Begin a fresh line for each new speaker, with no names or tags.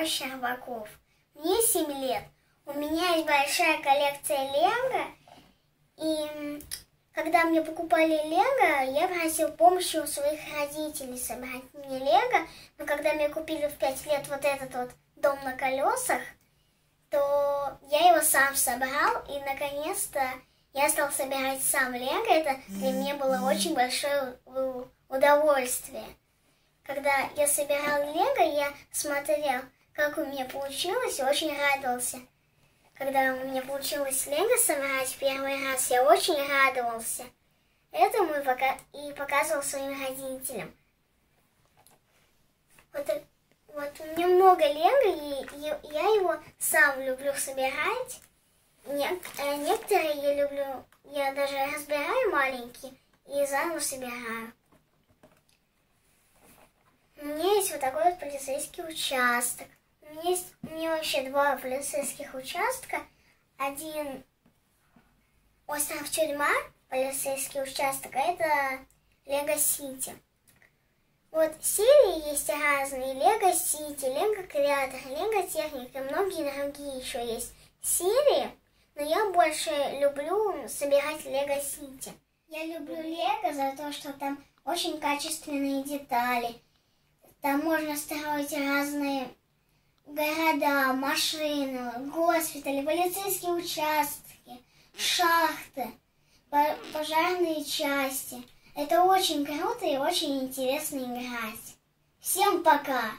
Герой Щербаков. Мне 7 лет. У меня есть большая коллекция Лего. И когда мне покупали Лего, я просил помощи у своих родителей собрать мне Лего. Но когда мне купили в 5 лет вот этот вот дом на колесах, то я его сам собрал, и наконец-то я стал собирать сам Лего. Это для меня было очень большое удовольствие. Когда я собирал Лего, я смотрел, как у меня получилось, очень радовался. Когда у меня получилось Лего собрать первый раз, я очень радовался. Этому и, пока... и показывал своим родителям. Вот, вот у меня много Лего, и, и я его сам люблю собирать. Нет, э, некоторые я люблю, я даже разбираю маленькие и заново собираю. У меня есть вот такой вот полицейский участок. Есть у меня вообще два полицейских участка. Один остров тюрьма, полицейский участок, а это Лего Сити. Вот серии есть разные. Лего Сити, Лего Креатор, Лего Техник и многие другие еще есть серии. Но я больше люблю собирать Лего Сити. Я люблю Лего за то, что там очень качественные детали там можно строить разные города, машины, госпитали, полицейские участки, шахты, пожарные части. Это очень круто и очень интересно играть. Всем пока!